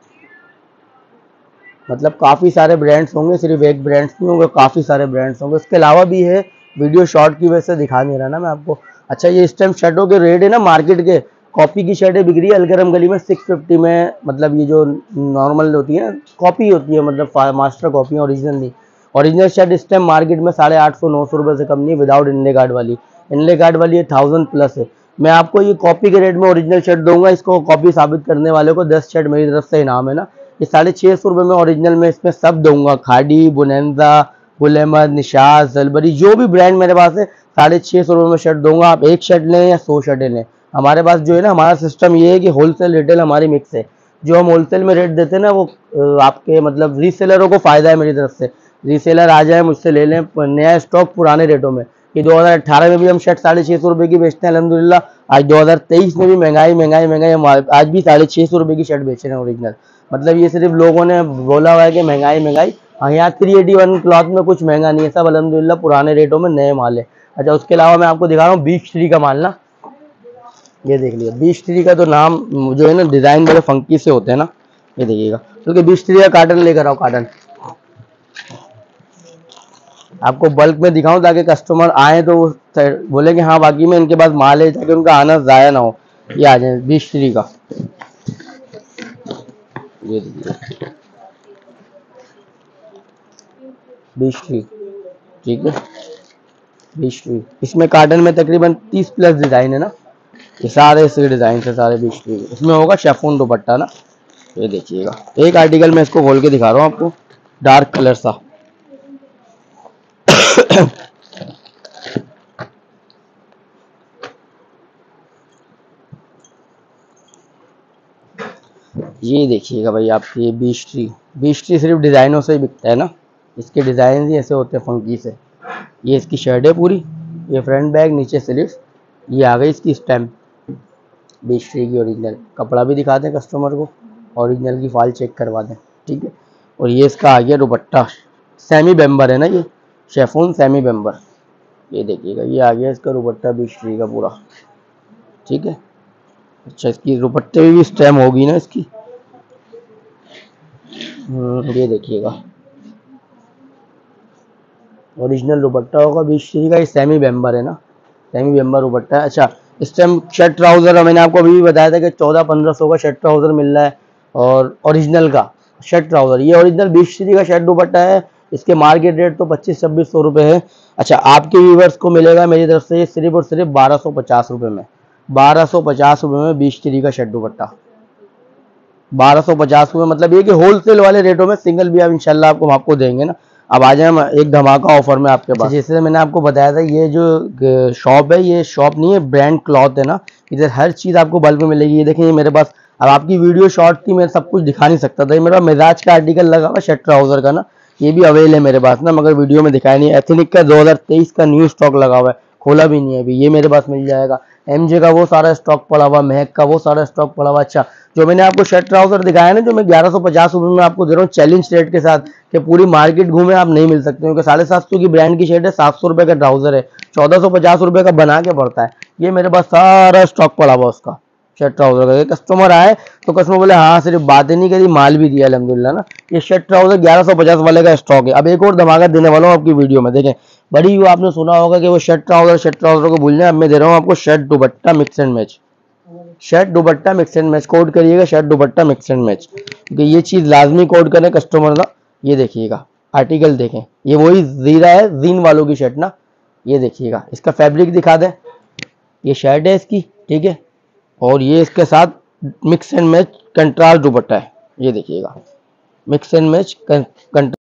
मतलब काफ़ी सारे ब्रांड्स होंगे, सिर्फ़ एक ब्रांड्स नहीं होंगे, काफ़ी सारे ब्रांड्स होंगे। उसके अलावा भी है, वीडियो शॉर्ट की वजह से दिखा नहीं रहा ना मैं आपको। अच्छा ये इस टाइम शर्टों के रेट है ना मार्केट के। कॉपी की शर्टें बिक रही है अलगरम गली में सिक्स फिफ्टी में मतलब ये जो नॉर्मल होती है ना कॉपी होती है मतलब मास्टर कॉपी ओरिजिनल नहीं। ओरिजिनल शर्ट इस टाइम मार्केट में साढ़े आठ सौ, नौ सौ रुपये से कम नहीं विदाउट इनले कार्ड वाली। इनले कार्ड वाली ये थाउज़ेंड प्लस है। मैं आपको ये कॉपी के रेट में ओरिजिनल शर्ट दूँगा, इसको कॉपी साबित करने वाले को दस शर्ट मेरी तरफ़ से इनाम है ना। ये साढ़े छः सौ रुपये में ओरिजिनल में इसमें सब दूँगा। खाडी, बुनंदा गुल अहमद निशाज, जलबरी, जो भी ब्रांड मेरे पास है, साढ़े छः सौ रुपये में शर्ट दूँगा। आप एक शर्ट लें या सौ शर्टें लें। हमारे पास जो है ना, हमारा सिस्टम ये है कि होलसेल रिटेल हमारी मिक्स है। जो हम होलसेल में रेट देते हैं ना, वो आपके मतलब रीसेलरों को फ़ायदा है मेरी तरफ़ से। रीसेलर आ जाए, मुझसे ले लें नया स्टॉक पुराने रेटों में। कि 2018 में भी हम शर्ट साढ़े छः सौ रुपये की बेचते हैं अलहमदिल्ला आज 2023 में भी महँगाई महँगाई महँगाई, हम आज भी साढ़े छः सौ रुपये की शर्ट बेच रहे हैं ओरिजिनल मतलब ये सिर्फ़ लोगों ने बोला हुआ है कि महँगाई महँगाई। हाँ यहाँ थ्री एटी वन क्लॉथ में कुछ महँगा नहीं है, सब अलहमदिल्ला पुराने रेटों में नए माल है। अच्छा उसके अलावा मैं आपको दिखा रहा हूँ बीच थ्री का माल ना। ये देख लिया बीस ट्री का तो नाम जो है ना डिज़ाइन बड़े फंकी से होते हैं ना, ये देखिएगा। क्योंकि बीस ट्री का कार्टन लेकर आओ कार्टन आपको बल्क में दिखाऊँ ताकि कस्टमर आए तो बोले कि हाँ बाकी में इनके पास माल है, ताकि उनका आना ज़ाया ना हो। ये आ जाए बीस ट्री का। ये देखिए। ठीक है? इसमें कार्टन में तकरीबन तीस प्लस डिज़ाइन है ना? ये सारे इसके डिज़ाइन है, सारे बीस ट्री इसमें होगा शेफोन दुपट्टा ना? ये देखिएगा। एक आर्टिकल मैं इसको खोल के दिखा रहा हूँ आपको। डार्क कलर सा। ये देखिएगा भाई आपकी ये बीस ट्री बीस ट्री सिर्फ़ डिज़ाइनों से ही बिकता है ना? इसके डिज़ाइन ही ऐसे होते हैं फंकी से। ये इसकी शर्ट है पूरी। ये फ्रंट बैग नीचे स्लीव्स ये आ गई इसकी स्टैम्प ट्री की ओरिजिनल कपड़ा भी दिखा दें कस्टमर को ओरिजिनल की फ़ाइल चेक करवा दें ठीक है? और ये इसका आ गया दुपट्टा। सेमी बेम्बर है ना ये? शेफोन सेमी बेम्बर ये देखिएगा ये आ गया इसका दुपट्टा बीस ट्री का पूरा ठीक है? अच्छा इसकी दुपट्टे भी स्टैम होगी ना इसकी? हम्म, ये देखिएगा। ओरिजिनल दुपट्टा होगा बीस का ये सेमी बेम्बर है ना? सेमी बेम्बर दुपट्टा है। अच्छा इस टाइम शर्ट ट्राउज़र मैंने आपको अभी भी बताया था कि चौदह पंद्रह सौ का शर्ट ट्राउज़र मिल रहा है और ओरिजिनल का शर्ट ट्राउज़र ये ओरिजिनल बीस का शर्ट दुपट्टा है। इसके मार्केट रेट तो पच्चीस, छब्बीस सौ रुपये है। अच्छा आपके व्यूवर्स को मिलेगा मेरी तरफ़ से, ये सिर्फ़ और सिर्फ़ बारह सौ पचास रुपये में। बारह सौ पचास रुपये में बीस का शर्ट दुपट्टा। बारह सौ पचास रुपये मतलब ये कि होलसेल वाले रेटों में सिंगल भी आप इंशाल्लाह आपको आपको देंगे ना। अब आ जाए एक धमाका ऑफ़र में आपके पास। जैसे मैंने आपको बताया था ये जो शॉप है ये शॉप नहीं है ब्रांड क्लॉथ है ना इधर हर चीज़ आपको बल्ब में मिलेगी। ये देखें ये मेरे पास अब आपकी वीडियो शॉर्ट थी मैं सब कुछ दिखा नहीं सकता था। ये मेरा मिजाज का आर्टिकल लगा हुआ शर्ट ट्राउज़र का ना ये भी अवेल है मेरे पास ना मगर वीडियो में दिखाया नहीं एथेनिक का 2023 का न्यू स्टॉक लगा हुआ है। खोला भी नहीं है अभी, ये मेरे पास मिल जाएगा। एमजे का वो सारा स्टॉक पड़ा हुआ महक का वो सारा स्टॉक पड़ा हुआ अच्छा। जो मैंने आपको शर्ट ट्राउज़र दिखाया ना, जो मैं ग्यारह सौ पचास रुपये में आपको दे रहा हूँ चैलेंज रेट के साथ, कि पूरी मार्केट घूमे, आप नहीं मिल सकते, क्योंकि साढ़े सात सौ की ब्रांड की शर्ट है, सात सौ का ट्राउज़र है, चौदह सौ पचास का बना के पड़ता है। ये मेरे पास सारा स्टॉक पड़ा हुआ उसका। शर्ट ट्राउज़र का। कस्टमर आए तो कस्टमर बोले हाँ सिर्फ़ बातें नहीं करी, माल भी दिया अलहमदिल्ला ना। ये शर्ट ट्राउज़र ग्यारह सौ पचास वाले का स्टॉक है। अब एक और धमाका देने वाला हूँ आपकी वीडियो में, देखें। बड़ी वो आपने सुना होगा कि वो शर्ट ट्राउज़र शर्ट ट्राउज़र को भूल जाए अब मैं दे रहा हूँ आपको shirt dupatta mix and match shirt dupatta mix and match code करिएगा shirt dupatta mix and match क्योंकि ये चीज़ लाजमी कोड करें कस्टमर ना, ये देखिएगा। आर्टिकल देखें। ये वही जीरा है, जीन वालों की शर्ट ना, ये देखिएगा। इसका फैब्रिक दिखा दें। ये शर्ट है इसकी, ठीक है? और ये इसके साथ मिक्स एंड मैच कंट्रास्ट दुपट्टा है। ये देखिएगा। मिक्स एंड मैच कंट्रास्ट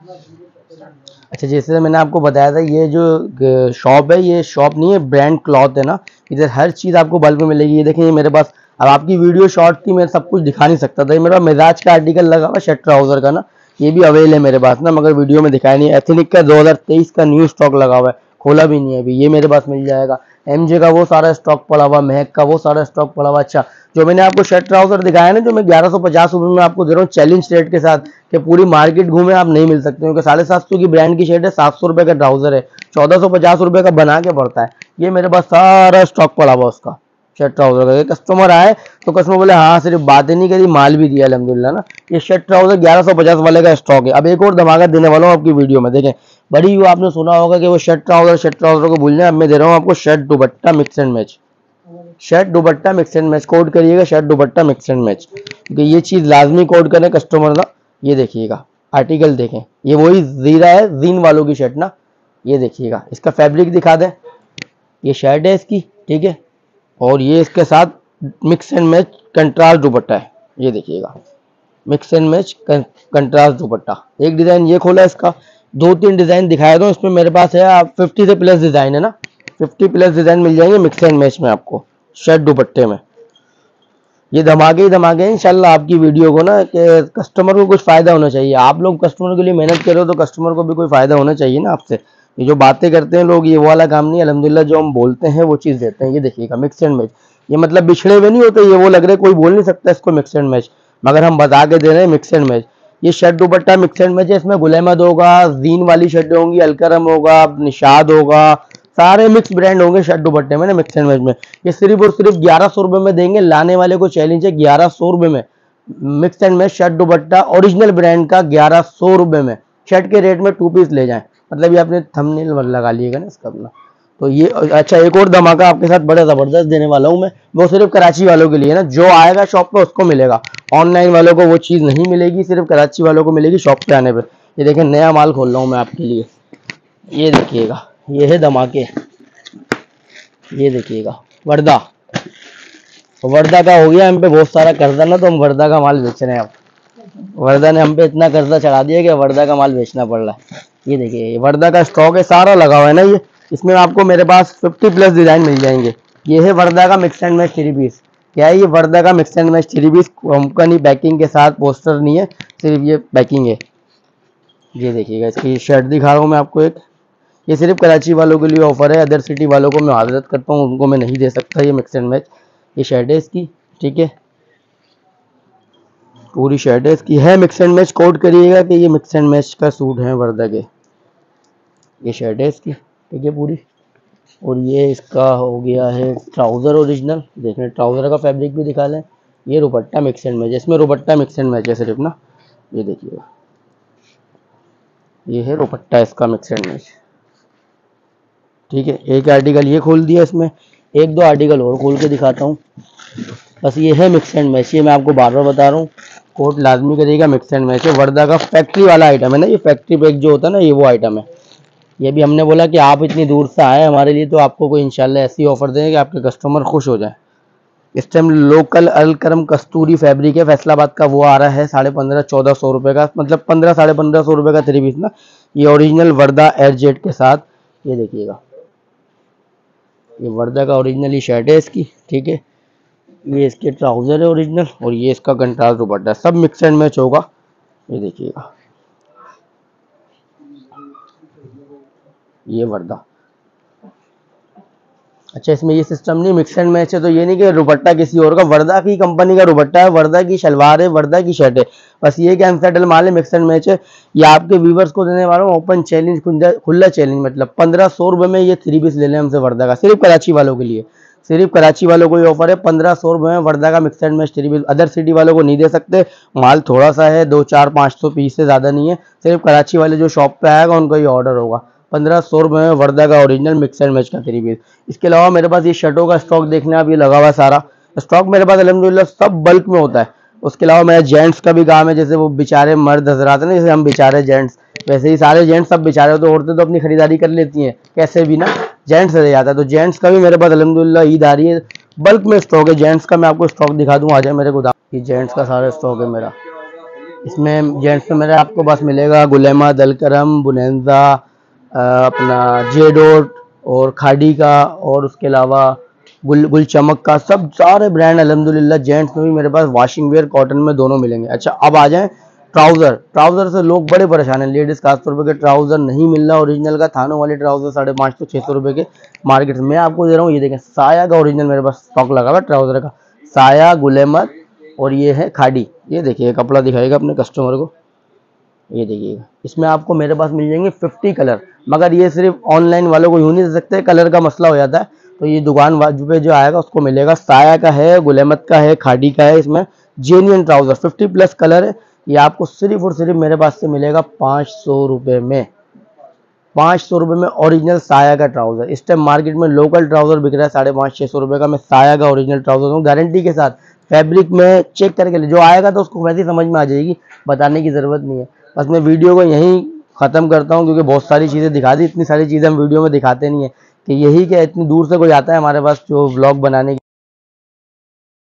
अच्छा जैसे मैंने आपको बताया था, ये जो शॉप है, ये शॉप नहीं है ब्रांड क्लॉथ है ना? इधर हर चीज़ आपको बल्क में मिलेगी। ये देखें ये मेरे पास, अब आपकी वीडियो शॉर्ट थी, मैं सब कुछ दिखा नहीं सकता था। ये मेरा मिजाज का आर्टिकल लगा हुआ शर्ट ट्राउज़र का ना। ये भी अवेल है मेरे पास ना, मगर वीडियो में दिखाया नहीं एथेनिक का 2023 का न्यू स्टॉक लगा हुआ है, खोला भी नहीं है अभी। ये मेरे पास मिल जाएगा। एमजे का वो सारा स्टॉक पड़ा हुआ महक का वो सारा स्टॉक पड़ा हुआ। अच्छा जो मैंने आपको शर्ट ट्राउज़र दिखाया ना, जो मैं ग्यारह सौ पचास रुपये में आपको दे रहा हूँ चैलेंज रेट के साथ, कि पूरी मार्केट घूमे, आप नहीं मिल सकते, क्योंकि साढ़े सात सौ की ब्रांड की शर्ट है, सात सौ रुपये का ट्राउज़र है, चौदह सौ पचास रुपये का बना के पड़ता है। ये मेरे पास सारा स्टॉक पड़ा हुआ उसका। शर्ट ट्राउज़र का कस्टमर आए तो कस्टमर बोले हाँ सिर्फ़ बातें नहीं करी, माल भी दिया अलहमदिल्ला ना। ये शर्ट ट्राउज़र ग्यारह सौ पचास वाले का स्टॉक है। अब एक और धमाका देने वाला हूँ आपकी वीडियो में, देखें। बड़ी वो आपने सुना होगा कि वो शर्ट ट्राउज़र शर्ट ट्राउज़र को भूल जाए अब मैं दे रहा हूँ आपको shirt dupatta mix and match shirt dupatta mix and match code करिएगा shirt dupatta mix and match क्योंकि ये चीज़ लाजमी कोड करें कस्टमर ना, ये देखिएगा आर्टिकल देखें। ये वही जीरा है, जीन वालों की शर्ट ना, ये देखिएगा। इसका फैब्रिक दिखा दें। ये शर्ट है इसकी, ठीक है? और ये इसके साथ मिक्स एंड मैच कंट्रास्ट दुपट्टा है। ये देखिएगा। मिक्स एंड मैच कंट्रास्ट दुपट्टा। एक डिज़ाइन ये खोला इसका। दो तीन डिज़ाइन दिखाया दो इसमें मेरे पास है, आप फिफ्टी से प्लस डिज़ाइन है ना? फिफ्टी प्लस डिज़ाइन मिल जाएँगे मिक्स एंड मैच में आपको शर्ट दुपट्टे में। ये धमाके ही धमाके हैं, इंशाल्लाह आपकी वीडियो को ना कि कस्टमर को कुछ फ़ायदा होना चाहिए। आप लोग कस्टमर के लिए मेहनत करो तो कस्टमर को भी कोई फ़ायदा होना चाहिए ना आपसे। ये जो बातें करते हैं लोग, ये वाला काम नहीं अलहमदिल्ला जो हम बोलते हैं, वो चीज़ देते हैं। ये देखिएगा मिक्स एंड मैच ये मतलब बिछड़े हुए नहीं होते, ये वो लग रहे कोई बोल नहीं सकता इसको मिक्स एंड मैच मगर हम बता के दे रहे हैं मिक्स एंड मैच ये shirt dupatta mix and match है, इसमें गुलेमद होगा, जीन वाली शर्टें होंगी, अलकरम होगा, निषाद होगा, सारे मिक्स ब्रांड होंगे शर्ट दुपट्टे में ना मिक्स एंड मैच में। ये सिर्फ़ और सिर्फ़ ग्यारह सौ रुपये में देंगे, लाने वाले को चैलेंज है ग्यारह सौ रुपये में। Mix and match shirt dupatta original brand का ग्यारह सौ रुपये में। शर्ट के रेट में टू पीस ले जाएँ। मतलब ये आपने थंबनेल लगा लिएगा ना इसका अपना। तो ये अच्छा एक और धमाका आपके साथ बड़ा ज़बरदस्त देने वाला हूँ मैं। वो सिर्फ़ कराची वालों के लिए ना, जो आएगा शॉप पे उसको मिलेगा। ऑनलाइन वालों को वो चीज़ नहीं मिलेगी, सिर्फ़ कराची वालों को मिलेगी शॉप पे आने पर ये देखें नया माल खोल रहा हूँ मैं आपके लिए। ये देखिएगा, ये है धमाके। ये देखिएगा वर्दा वर्दा का हो गया, हम पे बहुत सारा कर्जा ना तो हम वर्दा का माल बेच रहे हैं अब। वर्दा ने हम पे इतना कर्जा चढ़ा दिया कि वर्दा का माल बेचना पड़ रहा है। ये देखिए वर्दा का स्टॉक है, सारा लगा हुआ है ना ये। इसमें आपको मेरे पास 50 प्लस डिज़ाइन मिल जाएँगे। ये है वर्दा का mix and match three piece क्या है ये वर्दा का mix and match three piece company backing के साथ पोस्टर नहीं है, सिर्फ़ ये बैकिंग है। ये देखिएगा, इसकी शर्ट दिखा रहा हूँ मैं आपको एक। ये सिर्फ़ कराची वालों के लिए ऑफ़र है अदर सिटी वालों को मैं आदत करता हूँ, उनको मैं नहीं दे सकता ये मिक्स एंड मैच ये शर्ट है इसकी, ठीक है? पूरी शर्ट है इसकी। है मिक्स एंड मैच कोड करिएगा कि ये मिक्स एंड मैच का सूट है वर्दा के। ये शर्ट है इसकी, ठीक है पूरी। और ये इसका हो गया है ट्राउज़र ओरिजिनल। देखें ट्राउज़र का फैब्रिक भी दिखा लें। ये रुपट्टा मिक्स एंड मैच इसमें रुपट्टा मिक्स एंड मैच है सिर्फ़ ना। ये देखिएगा। ये है रुपट्टा इसका मिक्स एंड मैच ठीक है, एक आर्टिकल ये खोल दिया इसमें। एक दो आर्टिकल और खोल के दिखाता हूँ। बस ये है मिक्स एंड मैच ये मैं आपको बार बार बता रहा हूँ। कोट लाजमी करिएगा मिक्स एंड मैच है वर्दा का फैक्ट्री वाला आइटम है ना। ये फैक्ट्री पैक जो होता है ना, ये वो आइटम है। ये भी हमने बोला कि आप इतनी दूर से आए हमारे लिए तो आपको कोई इंशाल्लाह ऐसी ऑफ़र देंगे कि आपके कस्टमर खुश हो जाए। इस टाइम लोकल अलकरम कस्तूरी फैब्रिक है, फैसलाबाद का वो आ रहा है, साढ़े पंद्रह, चौदह सौ रुपये का मतलब पंद्रह, साढ़े पंद्रह सौ रुपये का थ्री पीस ना। ये ओरिजिनल वर्दा एयरजेट के साथ, ये देखिएगा। ये वर्दा का ओरिजिनल ही शर्ट है इसकी, ठीक है। ये इसके ट्राउज़र है ओरिजिनल और ये इसका कंट्रास्ट दुपट्टा, सब मिक्स एंड मैच होगा। ये देखिएगा। ये वर्दा। अच्छा इसमें ये सिस्टम नहीं मिक्स एंड मैच है तो ये नहीं कि रुपट्टा किसी और का, वर्दा की कंपनी का रुपट्टा है, वर्दा की शलवार है, वर्दा की शर्ट है। बस ये क्या अनसेटल माल है मिक्स एंड मैच है। ये आपके व्यूवर्स को देने वाला हूँ ओपन चैलेंज खुला चैलेंज मतलब पंद्रह सौ रुपये में ये थ्री पीस ले लें हमसे वर्दा का, सिर्फ़ कराची वालों के लिए। सिर्फ़ कराची वालों को ये ऑफ़र है, पंद्रह सौ रुपये में वर्दा का mix and match three piece other city वालों को नहीं दे सकते, माल थोड़ा सा है, दो, चार, पाँच सौ पीस से ज़्यादा नहीं है। सिर्फ़ कराची वाले जो शॉप पे आएगा, उनका ये ऑर्डर होगा। पंद्रह सौ रुपये में वर्दा का ओरिजिनल मिक्स एंड मैच का थ्री पीस इसके अलावा मेरे पास ये शर्टों का स्टॉक देखने आप, ये लगा हुआ सारा। स्टॉक मेरे पास अलहमदिल्ला सब बल्क में होता है। उसके अलावा मेरा जेंट्स का भी काम है, जैसे वो बेचारे मर्द हजरात हैं ना, जैसे हम बेचारे जेंट्स वैसे ही सारे जेंट्स सब बेचारे तो औरतें तो अपनी खरीदारी कर लेती हैं। कैसे भी ना जेंट्स रह जाता है। तो जेंट्स का भी मेरे पास अलहमदिल्ला ईद आ रही है। बल्क में स्टॉक है जेंट्स का मैं आपको स्टॉक दिखा दूँ, आ जाए मेरे को ये जेंट्स का सारा स्टॉक है मेरा। इसमें जेंट्स में मेरे आपको बस मिलेगा गुलेमा, दलकरम, बुनेजा अपना जेडोट और खाड़ी का और उसके अलावा गुल गुल चमक का सब सारे ब्रांड अलहमदिल्ला जेंट्स में भी मेरे पास वॉशिंग वेयर कॉटन में दोनों मिलेंगे। अच्छा अब आ जाएँ ट्राउज़र ट्राउज़र से लोग बड़े परेशान हैं। लेडीज़ खासतौर पर ट्राउज़र नहीं मिल रहा ओरिजिनल का, थानों वाले ट्राउज़र साढ़े पाँच सौ छः सौ रुपये के मार्केट मैं आपको दे रहा हूँ, ये देखें, साया का ओरिजिनल मेरे पास स्टॉक लगा हुआ ट्राउज़र का। साया, गुलेमत और ये है खाड़ी। ये देखिए कपड़ा दिखाएगा अपने कस्टमर को। ये देखिएगा इसमें आपको मेरे पास मिल जाएँगे फिफ्टी कलर मगर ये सिर्फ़ ऑनलाइन वालों को यूँ नहीं दे सकते कलर का मसला हो जाता है। तो ये दुकान पे जो आएगा, उसको मिलेगा। साया का है, गुलेमत का है, खाड़ी का है इसमें genuine trouser fifty plus colour है। ये आपको सिर्फ़ और सिर्फ़ मेरे पास से मिलेगा पाँच सौ में। पाँच सौ रुपये में ओरिजिनल साया का ट्राउज़र इस टाइम मार्केट में लोकल ट्राउज़र बिक रहा है साढ़े पाँच छः सौ रुपये का। मैं साया का ओरिजिनल ट्राउज़र हूँ गारंटी के साथ। फैब्रिक में चेक करके जो आएगा तो उसको वैसे समझ में आ जाएगी, बताने की ज़रूरत नहीं है। बस मैं वीडियो को यहीं ख़त्म करता हूँ, क्योंकि बहुत सारी चीज़ें दिखा दी, इतनी सारी चीज़ें हम वीडियो में दिखाते नहीं है कि यही क्या इतनी दूर से कोई आता है हमारे पास जो ब्लॉग बनाने के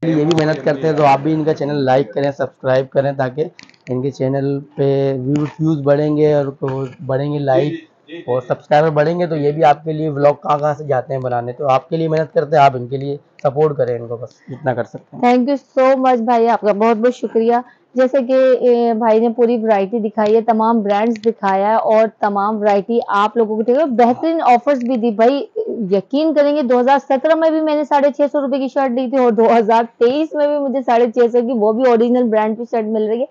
लिए। ये भी मेहनत करते हैं तो आप भी इनका चैनल लाइक करें, सब्सक्राइब करें, ताकि इनके चैनल पे व्यूज़, व्यूज़ बढ़ेंगे और बढ़ेंगे लाइक और सब्सक्राइबर बढ़ेंगे तो ये भी आपके लिए ब्लॉग कहाँ कहाँ से जाते हैं बनाने। तो आपके लिए मेहनत करते हैं, आप इनके लिए सपोर्ट करें इनको, बस इतना कर सकते हैं। थैंक यू सो मच भाई, आपका बहुत बहुत शुक्रिया। जैसे कि भाई ने पूरी वैरायटी दिखाई है तमाम ब्रांड्स दिखाया है और तमाम वैरायटी आप लोगों को देखो बेहतरीन ऑफर्स भी दी। भाई यकीन करेंगे 2017 में भी मैंने साढ़े छह सौ रुपए की शर्ट ली थी और 2023 में भी मुझे साढ़े छह सौ की वो भी ओरिजिनल ब्रांड की शर्ट मिल रही है।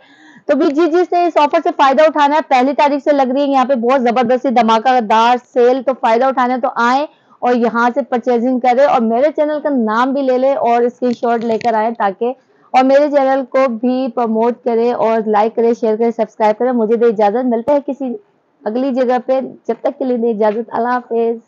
तो भी जिस जिसने इस ऑफ़र से फ़ायदा उठाना है पहली तारीख से लग रही है यहाँ पे बहुत ज़बरदस्ती धमाकादार सेल तो फ़ायदा उठाना है तो आए और यहाँ से परचेजिंग करें और मेरे चैनल का नाम भी ले ले और स्क्रीन शॉट लेकर आए ताकि और मेरे चैनल को भी प्रमोट करें और लाइक करें शेयर करें सब्सक्राइब करें। मुझे दे इजाज़त, मिलता है किसी अगली जगह पे। जब तक के लिए दे इजाज़त, अल्लाह हाफिज।